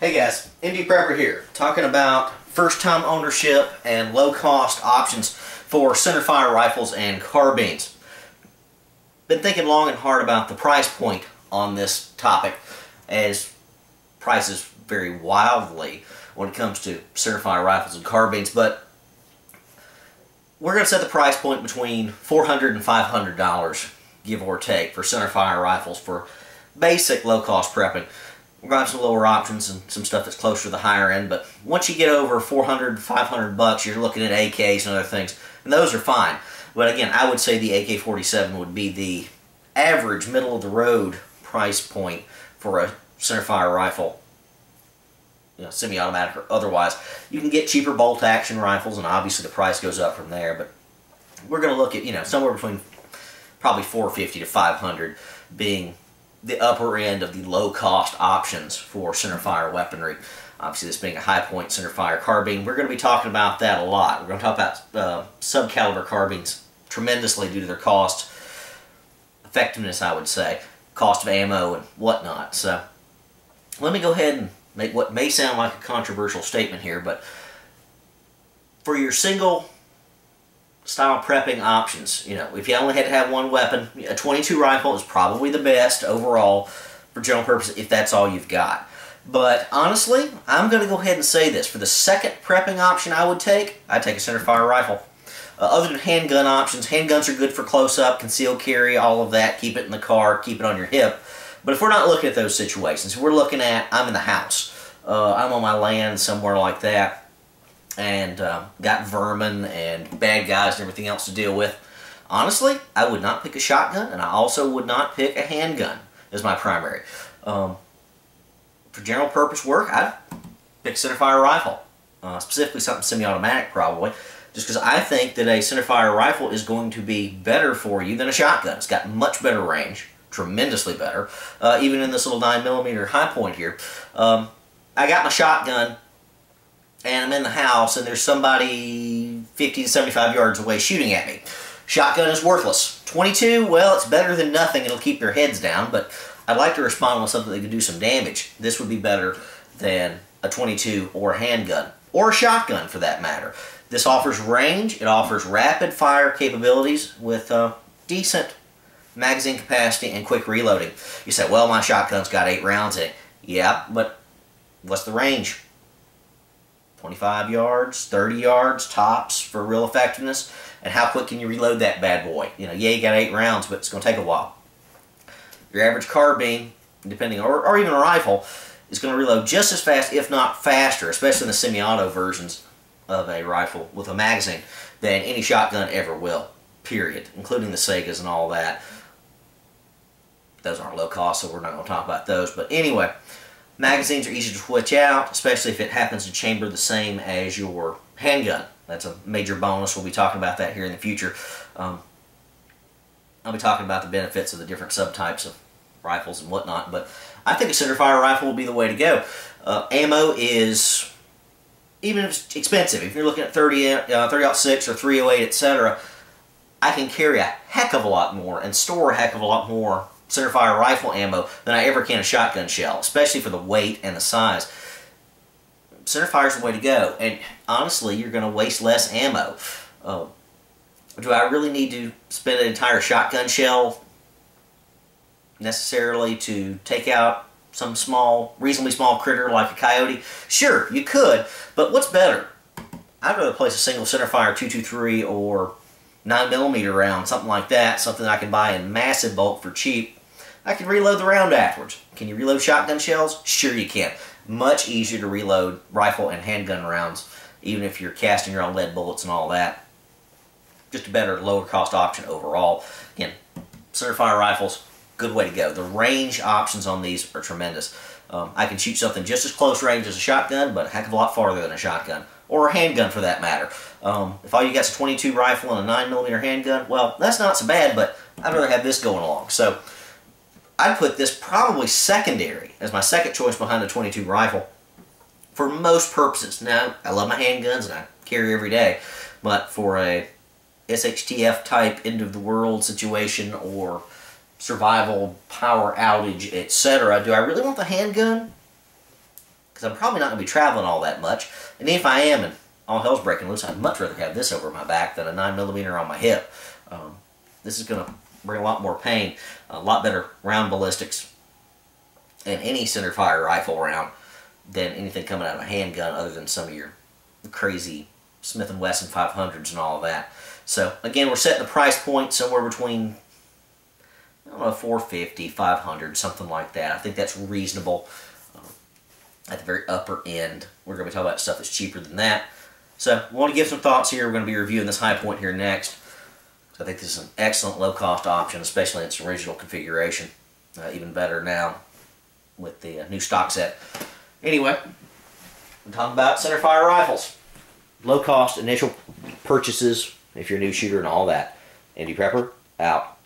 Hey guys, MD Prepper here, talking about first-time ownership and low-cost options for centerfire rifles and carbines. Been thinking long and hard about the price point on this topic, as prices vary wildly when it comes to centerfire rifles and carbines, but we're going to set the price point between $400 and $500, give or take, for centerfire rifles for basic low-cost prepping. We're going to have some lower options and some stuff that's closer to the higher end, but once you get over 400, 500 bucks, you're looking at AKs and other things, and those are fine. But again, I would say the AK-47 would be the average middle-of-the-road price point for a centerfire rifle, you know, semi-automatic or otherwise. You can get cheaper bolt-action rifles, and obviously the price goes up from there, but we're going to look at, you know, somewhere between probably 450 to 500 being the upper end of the low-cost options for centerfire weaponry. Obviously, this being a Hi-Point centerfire carbine, we're going to be talking about that a lot. We're going to talk about uh, sub-caliber carbines tremendously due to their cost, effectiveness, I would say, cost of ammo and whatnot. So, let me go ahead and make what may sound like a controversial statement here, but for your single style prepping options. You know, if you only had to have one weapon, a 22 rifle is probably the best overall for general purpose if that's all you've got. But honestly, I'm going to go ahead and say this. For the second prepping option I would take, I'd take a centerfire rifle. Uh, other than handgun options, handguns are good for close-up, concealed carry, all of that. Keep it in the car, keep it on your hip. But if we're not looking at those situations, we're looking at, I'm in the house, uh, I'm on my land, somewhere like that, and uh, got vermin and bad guys and everything else to deal with. Honestly, I would not pick a shotgun, and I also would not pick a handgun as my primary. Um, for general purpose work, I'd pick centerfire rifle, uh, specifically something semi-automatic probably, just because I think that a centerfire rifle is going to be better for you than a shotgun. It's got much better range, tremendously better, uh, even in this little 9mm Hi Point here. Um, I got my shotgun and I'm in the house and there's somebody 50 to 75 yards away shooting at me. Shotgun is worthless. 22, well, it's better than nothing. It'll keep their heads down, but I'd like to respond with something that could do some damage. This would be better than a 22 or a handgun, or a shotgun for that matter. This offers range, it offers rapid fire capabilities with uh, decent magazine capacity and quick reloading. You say, well, my shotgun's got eight rounds in it. Yeah, but what's the range? 25 yards, 30 yards tops for real effectiveness. And how quick can you reload that bad boy? You know, yeah, you got eight rounds, but it's going to take a while. Your average carbine, depending, or, or even a rifle, is going to reload just as fast, if not faster, especially in the semi-auto versions of a rifle with a magazine, than any shotgun ever will, period, including the Saigas and all that. Those aren't low cost, so we're not going to talk about those. But anyway, Magazines are easy to switch out, especially if it happens to chamber the same as your handgun. That's a major bonus. We'll be talking about that here in the future. Um, I'll be talking about the benefits of the different subtypes of rifles and whatnot, but I think a centerfire rifle will be the way to go. Uh, ammo is, even if it's expensive, if you're looking at 30, uh, 30 6 or 308, etc., I can carry a heck of a lot more and store a heck of a lot more centerfire rifle ammo than I ever can a shotgun shell, especially for the weight and the size. Centerfire is the way to go, and honestly, you're going to waste less ammo. Uh, do I really need to spend an entire shotgun shell necessarily to take out some small, reasonably small critter like a coyote? Sure, you could, but what's better? I'd rather place a single centerfire 223 or 9mm round, something like that, something I can buy in massive bulk for cheap, I can reload the round afterwards. Can you reload shotgun shells? Sure you can. Much easier to reload rifle and handgun rounds, even if you're casting your own lead bullets and all that. Just a better, lower cost option overall. Again, centerfire rifles, good way to go. The range options on these are tremendous. Um, I can shoot something just as close range as a shotgun, but a heck of a lot farther than a shotgun. Or a handgun for that matter. Um, if all you got is a 22 rifle and a 9mm handgun, well, that's not so bad, but I'd rather have this going along. So, I'd put this probably secondary as my second choice behind a 22 rifle for most purposes. Now, I love my handguns and I carry every day, but for a SHTF type end of the world situation or survival, power outage, etc., do I really want the handgun? because I'm probably not going to be traveling all that much. And if I am, and all hell's breaking loose, I'd much rather have this over my back than a 9mm on my hip. Um, this is going to bring a lot more pain, a lot better round ballistics, and any centerfire rifle round than anything coming out of a handgun other than some of your crazy Smith & Wesson 500s and all that. So again, we're setting the price point somewhere between I don't know, 450, 500, something like that. I think that's reasonable um, at the very upper end. We're going to be talking about stuff that's cheaper than that. So I want to give some thoughts here. We're going to be reviewing this Hi Point here next. So I think this is an excellent low-cost option, especially in its original configuration. Uh, even better now with the uh, new stock set. Anyway, I'm talking about centerfire rifles. Low-cost initial purchases if you're a new shooter and all that. MD Prepper, out.